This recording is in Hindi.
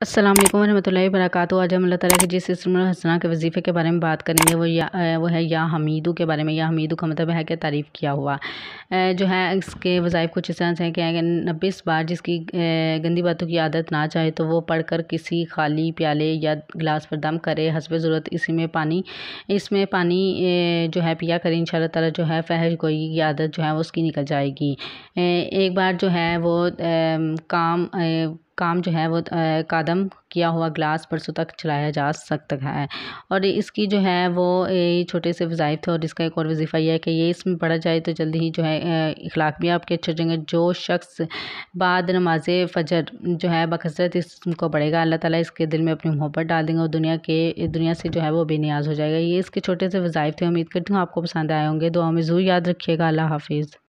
वालेकुम रहमतुल्लाहि वबरकातुहू। आज हम अल्लाह ताला के जिस हसना के वजीफ़े के बारे में बात करेंगे, वो या वो है या हमीदू के बारे में। या हमीदू का मतलब है कि तारीफ़ किया हुआ। जो है, इसके वज़ाइफ कुछ इस तरह से हैं कि नब्बीस बार जिसकी गंदी बातों की आदत ना चाहे तो वो पढ़कर किसी खाली प्याले या गिलास पर दम करे, हसब ज़रूरत इसी में पानी, इसमें पानी जो है पिया करें इन ताला जो है फहज गोई की आदत जो है वो उसकी निकल जाएगी। एक बार जो है वो काम काम जो है वो कदम किया हुआ ग्लास परसों तक चलाया जा सकता है। और इसकी जो है वो छोटे से वज़ाइफ थे और इसका एक और वजीफ़ा यह है कि ये इसमें पढ़ा जाए तो जल्दी ही जो है इखलाक भी आपके अच्छे जाएँगे। जो शख्स बाद नमाज़ फ़जर जो है बकसरत इसको पढ़ेगा, अल्लाह ताला इसके दिल में अपनी मोहब्बत डाल देंगे और दुनिया के, दुनिया से जो है वो बेनियाज हो जाएगा। ये इसके छोटे से वज़ाइफ थे उम्मीद करती हूँ आपको पसंद आए होंगे। दुआ में ज़रूर याद रखिएगा। अल्लाह हाफिज़।